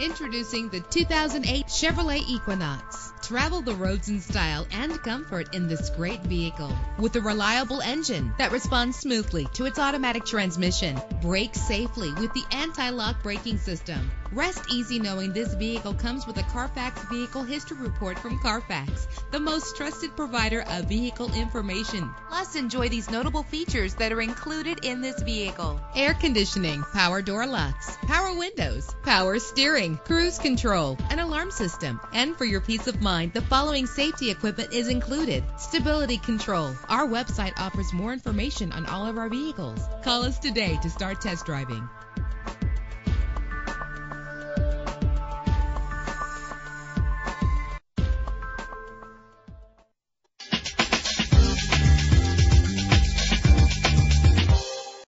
Introducing the 2008 Chevrolet Equinox. Travel the roads in style and comfort in this great vehicle. With a reliable engine that responds smoothly to its automatic transmission. Brake safely with the anti-lock braking system. Rest easy knowing this vehicle comes with a Carfax Vehicle History Report from Carfax, the most trusted provider of vehicle information. Plus, enjoy these notable features that are included in this vehicle. Air conditioning, power door locks, power windows, power steering, cruise control, an alarm system. And for your peace of mind, the following safety equipment is included. Stability control. Our website offers more information on all of our vehicles. Call us today to start test driving.